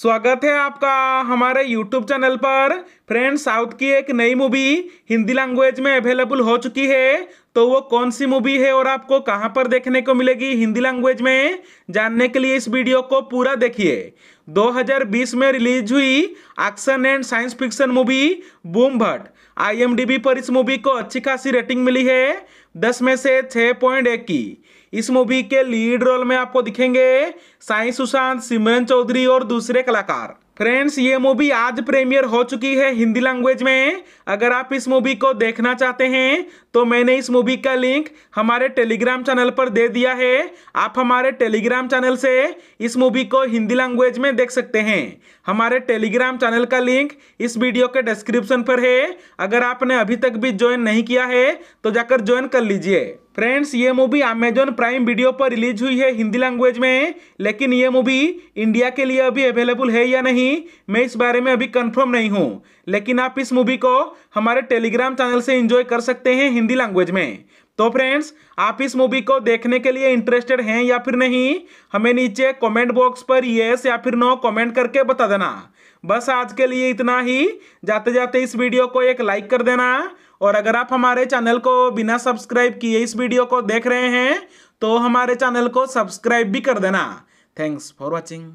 स्वागत है आपका हमारे YouTube चैनल पर। फ्रेंड्स साउथ की एक नई मूवी हिंदी लैंग्वेज में अवेलेबल हो चुकी है। तो वो कौन सी मूवी है और आपको कहाँ पर देखने को मिलेगी हिंदी लैंग्वेज में? जानने के लिए इस वीडियो को पूरा देखिए। 2020 में रिलीज़ हुई action and science fiction movie boom भट्ट आई पर इस मूवी को अच्छी खासी रेटिंग मिली है। दस में से छः पॉइंट एक की। इस मूवी के लीड रोल में आपको दिखेंगे साई सुशांत, सिमरन चौधरी और दूसरे कलाकार। फ्रेंड्स ये मूवी आज प्रीमियर हो चुकी है हिंदी लैंग्वेज में। अगर आप इस मूवी को देखना चाहते हैं तो मैंने इस मूवी का लिंक हमारे टेलीग्राम चैनल पर दे दिया है। आप हमारे टेलीग्राम चैनल से इस मूवी को हिंदी लैंग्वेज में देख सकते हैं। हमारे टेलीग्राम चैनल का लिंक इस वीडियो के डिस्क्रिप्शन पर है। अगर आपने अभी तक भी ज्वाइन नहीं किया है तो जाकर ज्वाइन कर लीजिए। फ्रेंड्स ये मूवी अमेजोन प्राइम वीडियो पर रिलीज़ हुई है हिंदी लैंग्वेज में। लेकिन ये मूवी इंडिया के लिए अभी अवेलेबल है या नहीं, मैं इस बारे में अभी कंफर्म नहीं हूँ। लेकिन आप इस मूवी को हमारे टेलीग्राम चैनल से एंजॉय कर सकते हैं हिंदी लैंग्वेज में। तो फ्रेंड्स आप इस मूवी को देखने के लिए इंटरेस्टेड हैं या फिर नहीं, हमें नीचे कमेंट बॉक्स पर येस या फिर नो कमेंट करके बता देना। बस आज के लिए इतना ही। जाते जाते इस वीडियो को एक लाइक कर देना। और अगर आप हमारे चैनल को बिना सब्सक्राइब किए इस वीडियो को देख रहे हैं तो हमारे चैनल को सब्सक्राइब भी कर देना। Thanks for watching